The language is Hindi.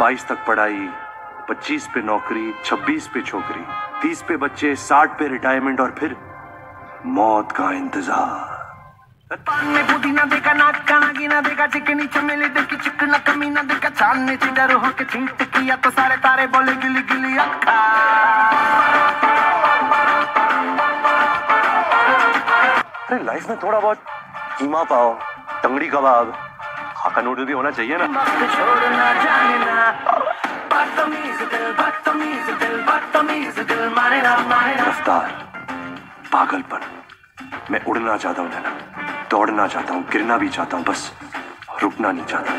बाईस तक पढ़ाई पच्चीस पे नौकरी छब्बीस पे छोकरी तीस पे बच्चे साठ पे रिटायरमेंट और फिर मौत का इंतज़ार। पान में पुदीना देखा गिना देखा चिकनी चमेली देखी चिकना कमीना देखा चिडर होके चीट किया तो सारे तारे बोले गिली गिली अरे लाइफ में थोड़ा बहुत कीमा पाओ टंगड़ी कबाब खाका नूडल भी होना चाहिए ना। रफ्तार पागलपन मैं उड़ना चाहता हूँ नैना। दौड़ना चाहता हूँ गिरना भी चाहता हूँ बस रुकना नहीं चाहता।